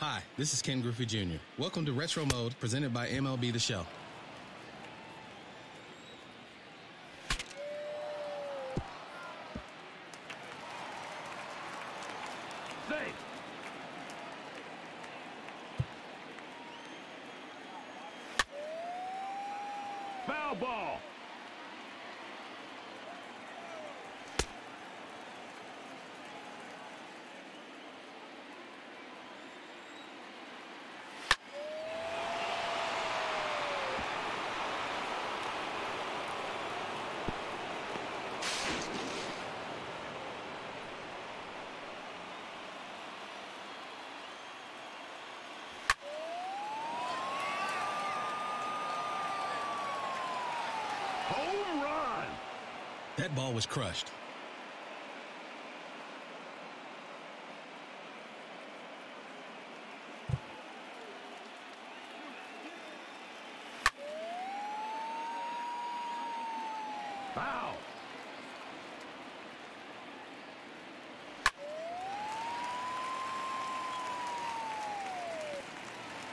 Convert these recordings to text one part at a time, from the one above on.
Hi, this is Ken Griffey Jr. Welcome to Retro Mode presented by MLB The Show. Safe. Foul ball. Home run. That ball was crushed. Foul.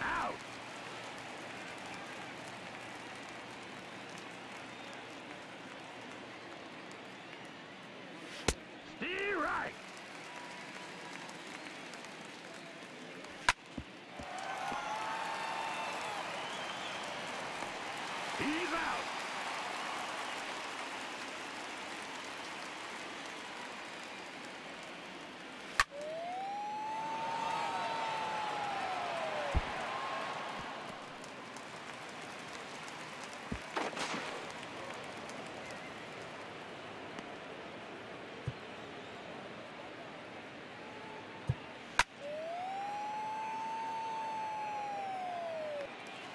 Out. Steer right. He's out.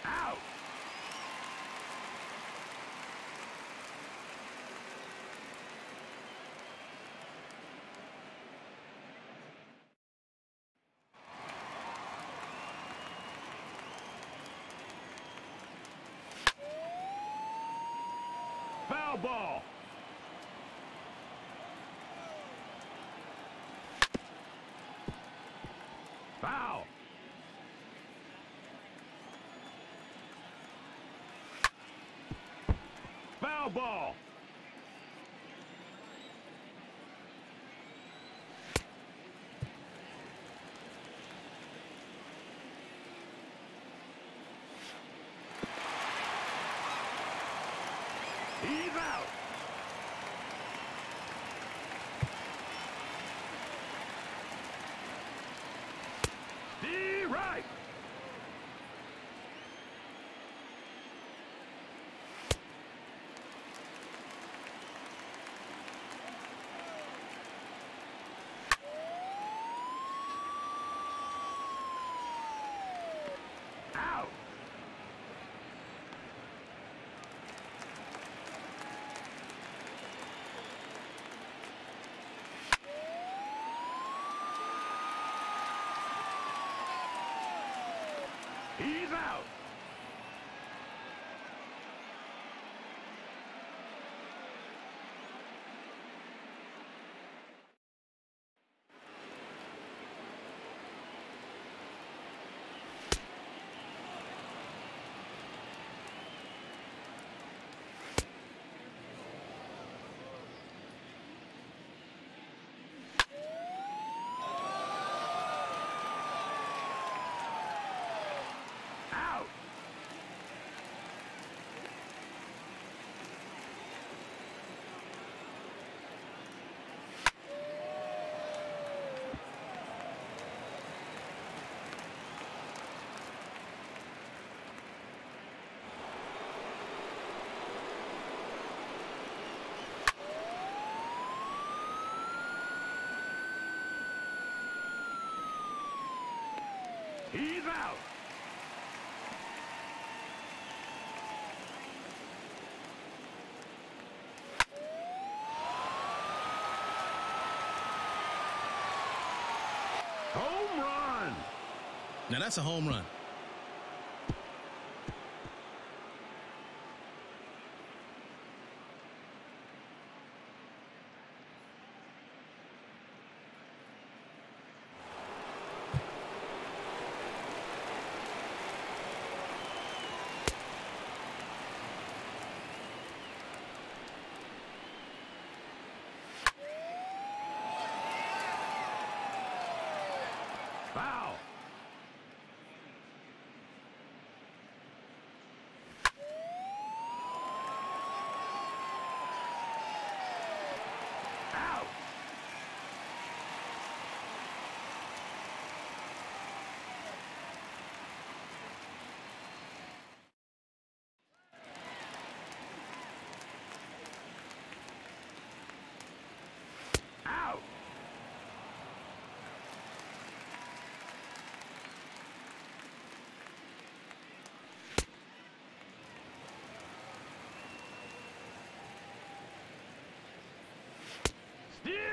Out. Foul ball. Foul. Foul ball. He's out. Steve right. Out. He's out. Out. He's out. Home run. Now that's a home run.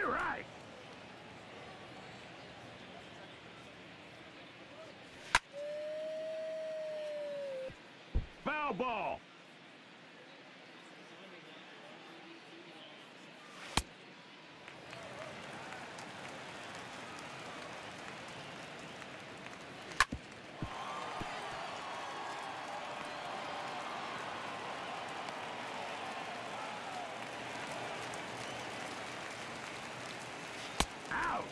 right. Foul ball. Out.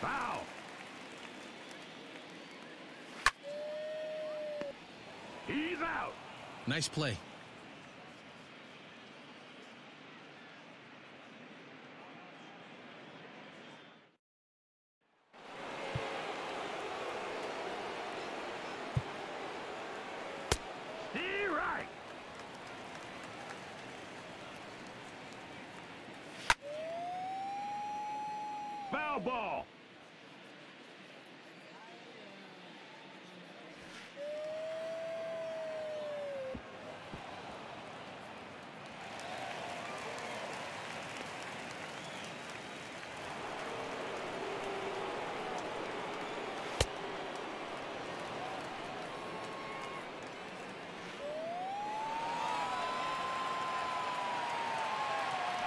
Foul. He's out. Nice play. Foul ball.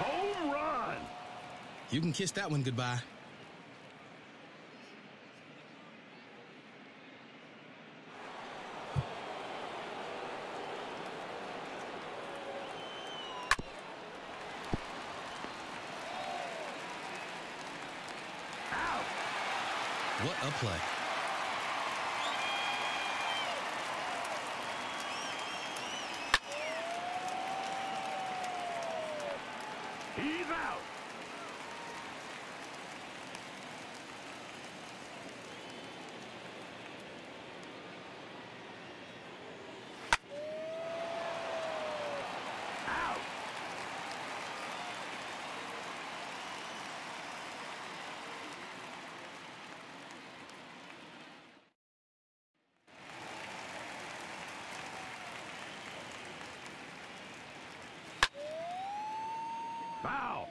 Home run. You can kiss that one goodbye. Out. What a play. He's out. Out. Foul.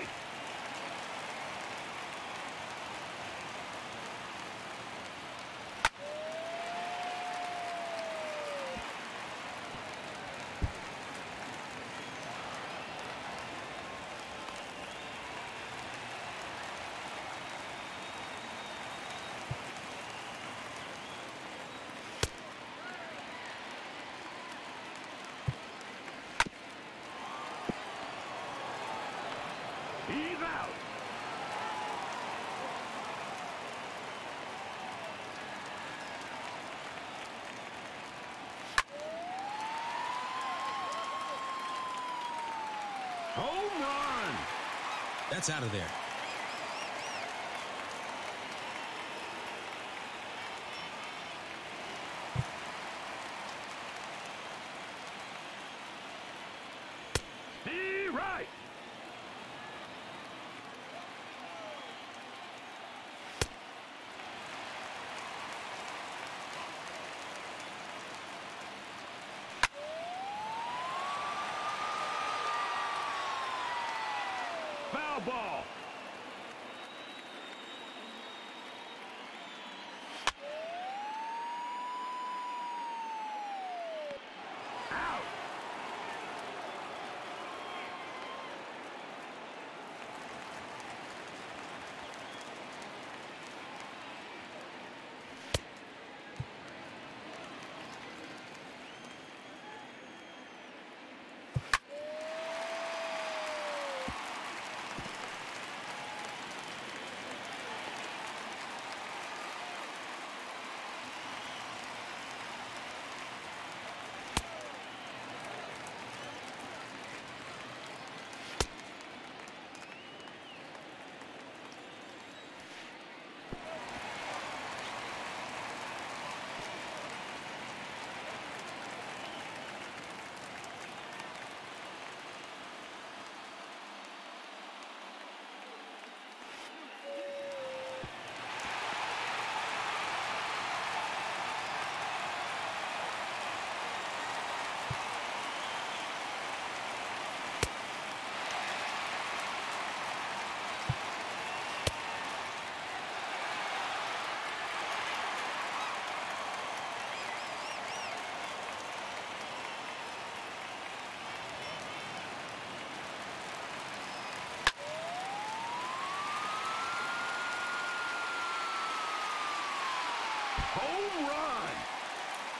Safe. He's out. Home run. That's out of there.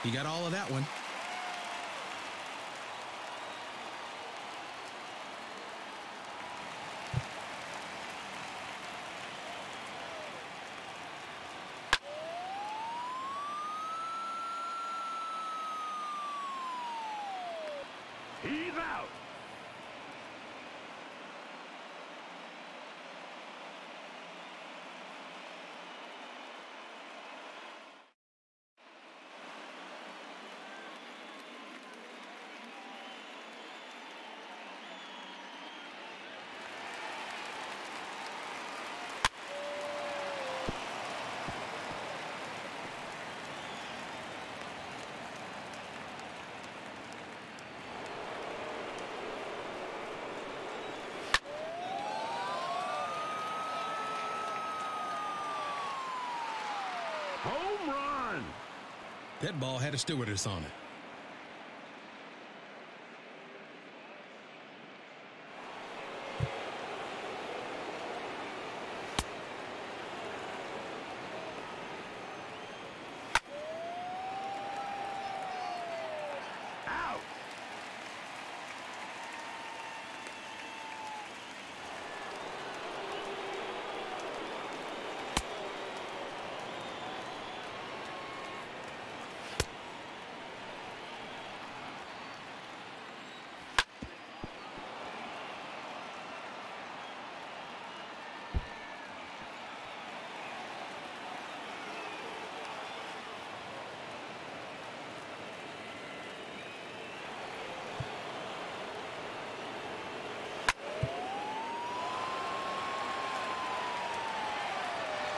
He got all of that one. He's out. Home run. That ball had a stewardess on it. Out.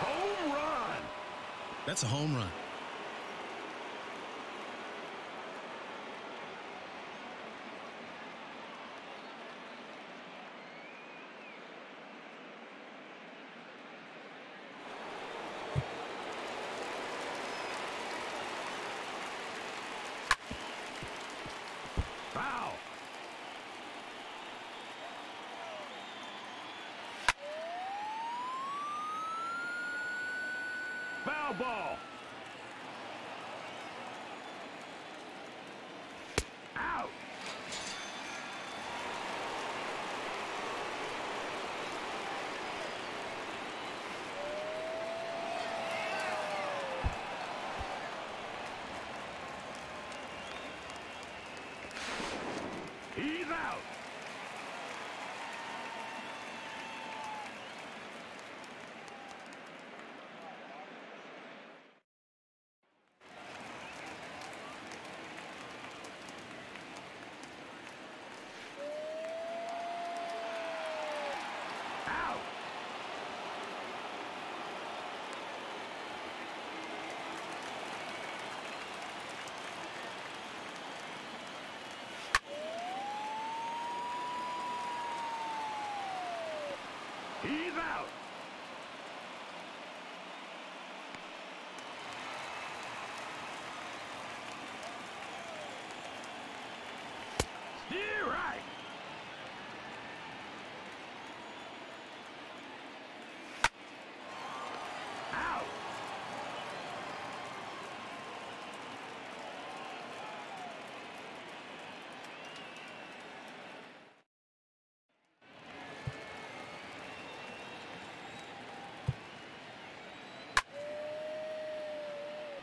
Home run. That's a home run. Foul. Foul ball. Out. He's out. Out. He's out. Steer right. Out.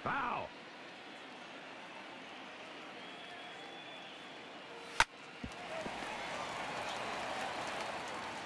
Foul.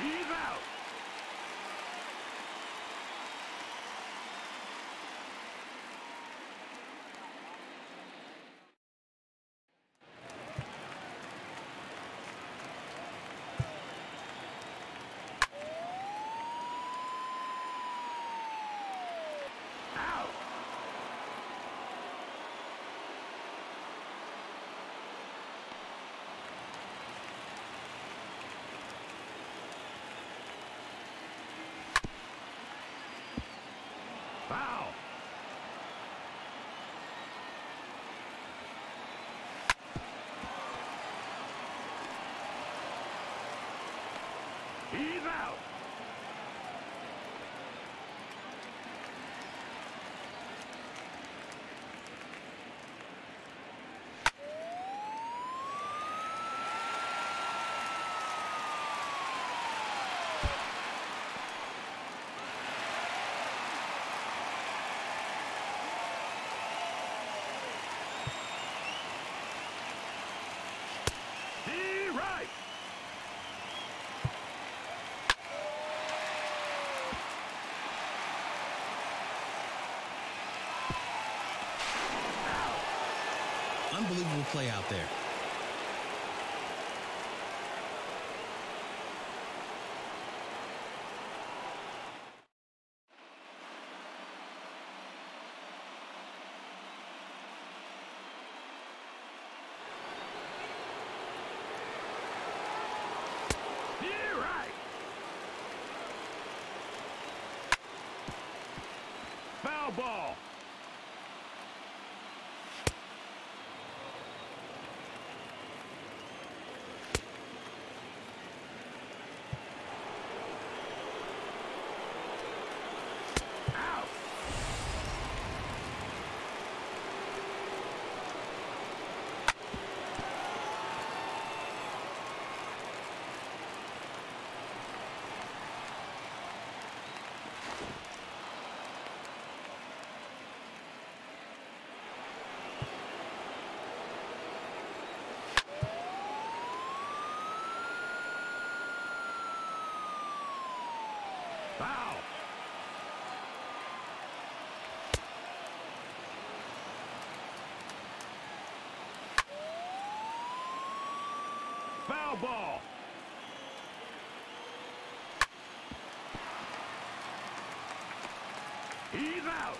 Eva! He's out. D right. Unbelievable play out there. D right. Foul ball. Out. Foul. Foul ball. He's out.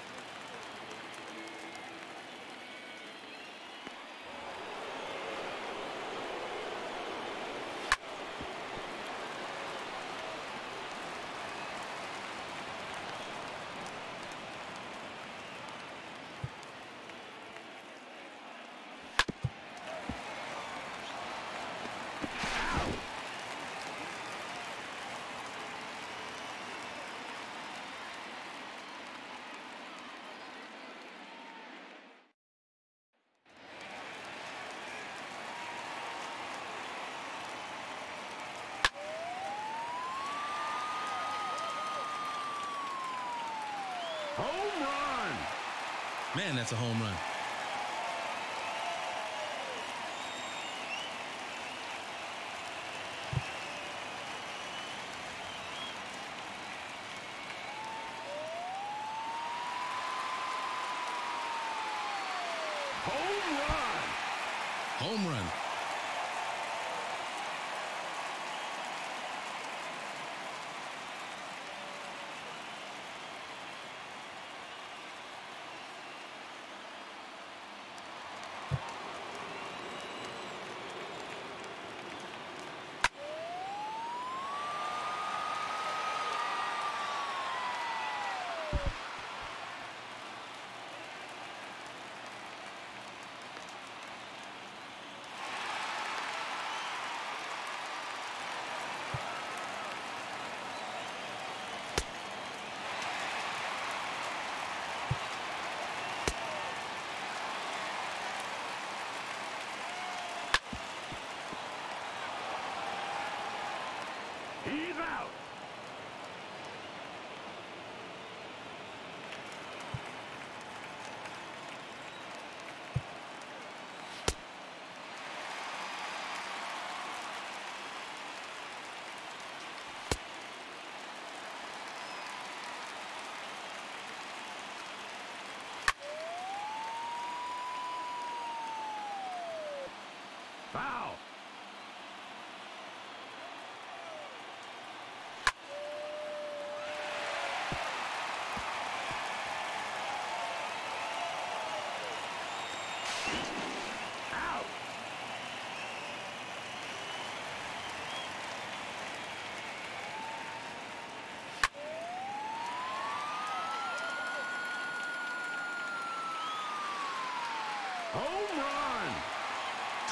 Home run. Man, that's a home run. Home run. Home run.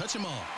Touch them all.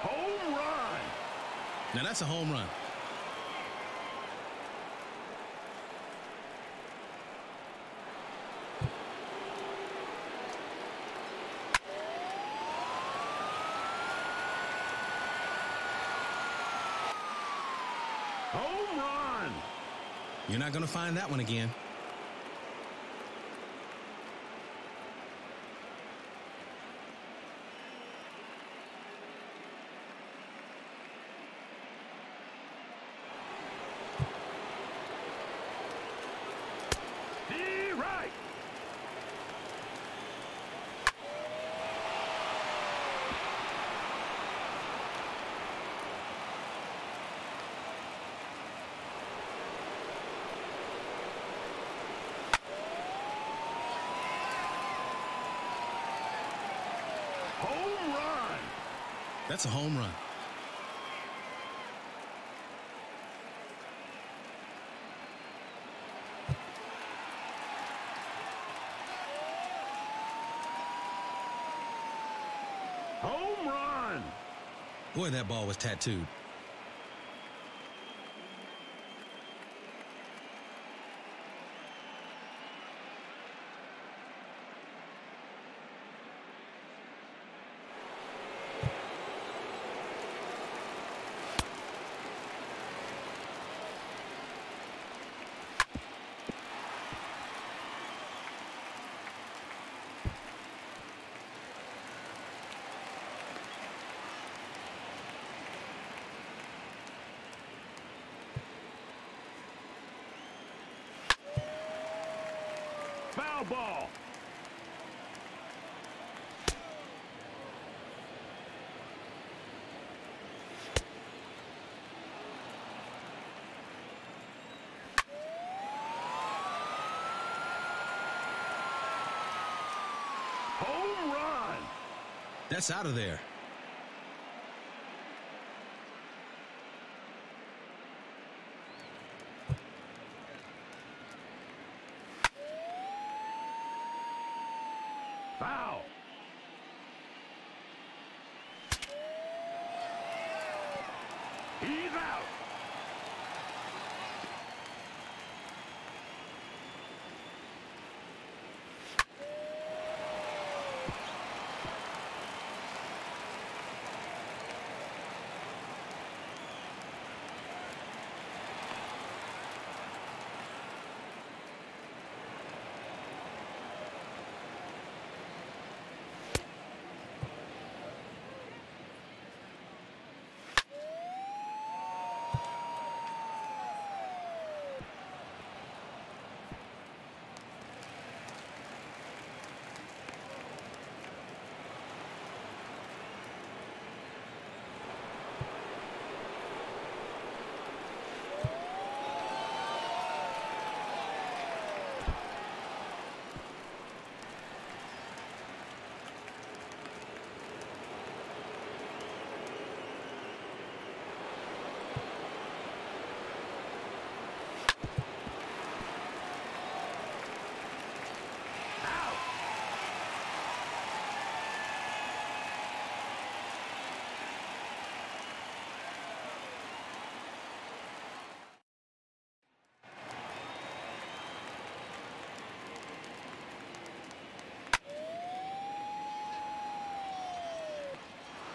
Home run! Now that's a home run. Home run! You're not going to find that one again. Be right! Home run! That's a home run. Home run! Boy, that ball was tattooed. Foul ball! Home run! That's out of there.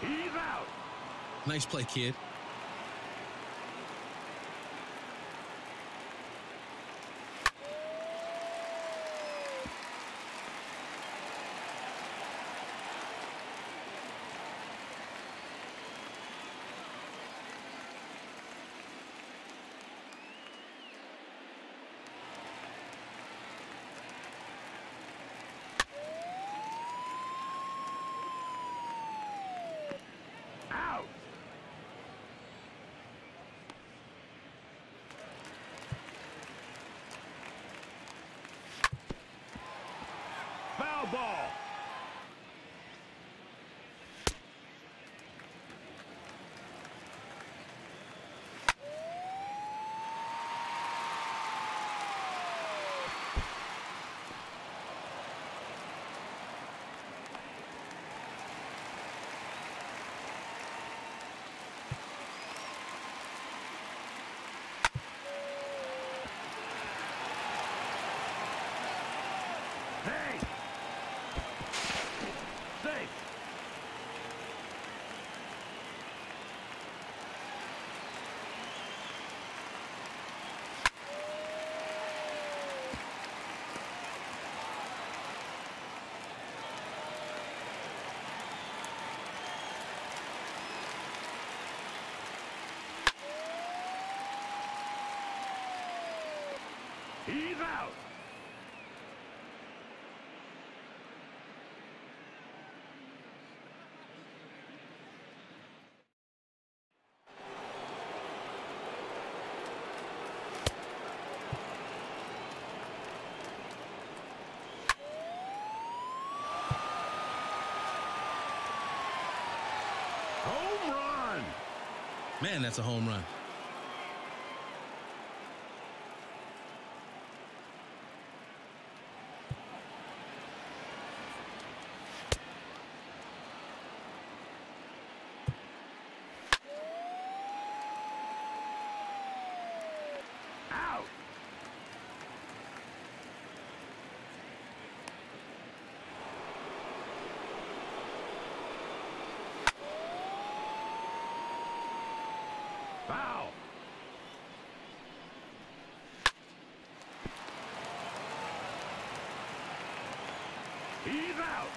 He's out! Nice play, kid. Out! Ball! He's out. Home run. Man, that's a home run. Out. Foul. He's out.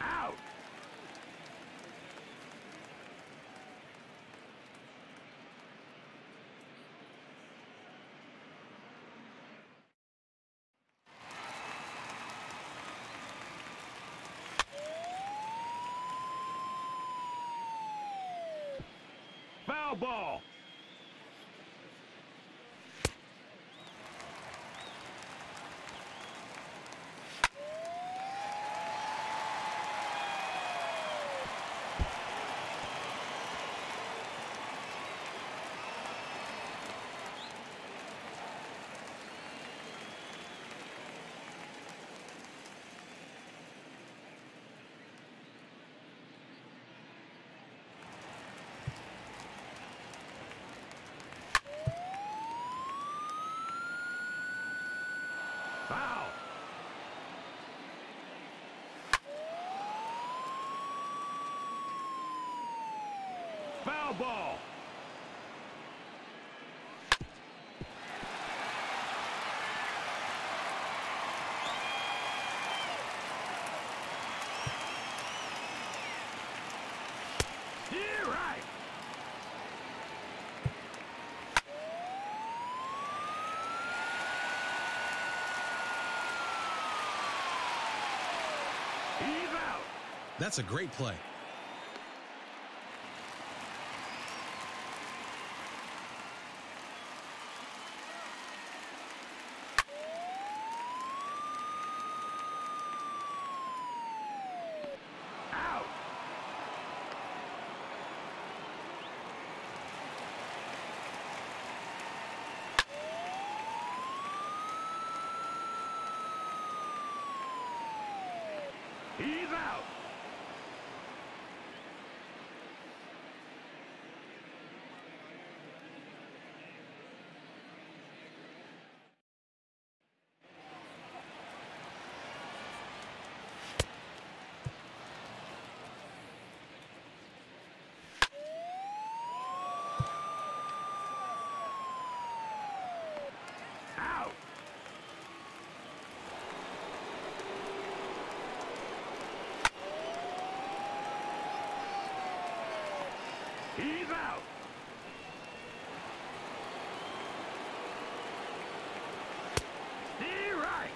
Out. Ball. Foul. Ball. That's a great play. Out. He's out. Out. He's out. You're right.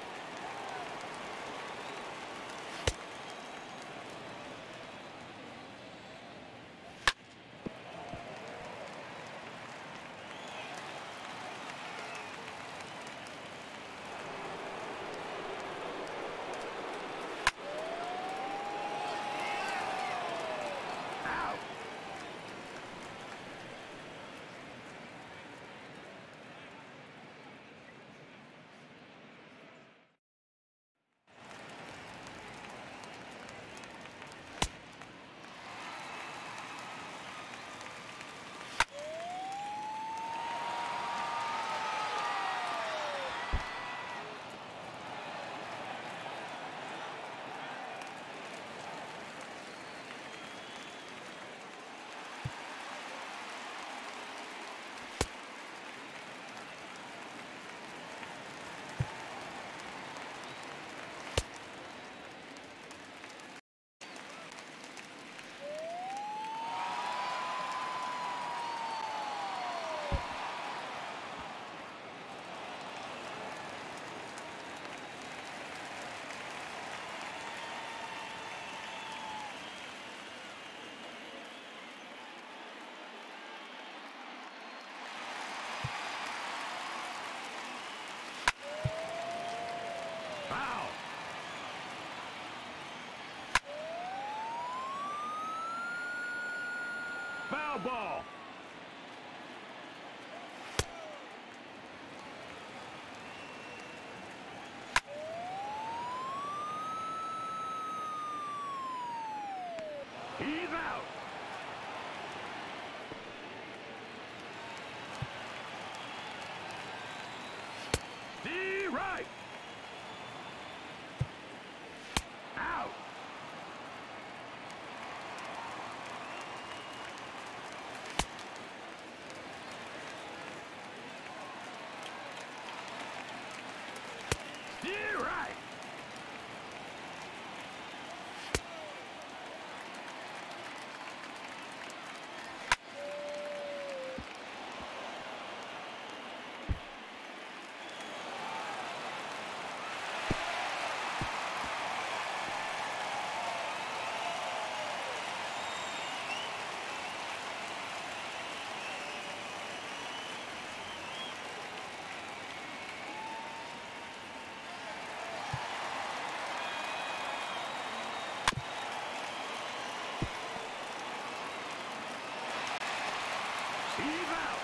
Out. Foul ball. He's out. D right. Out. D right. He's out.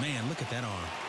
Man, look at that arm.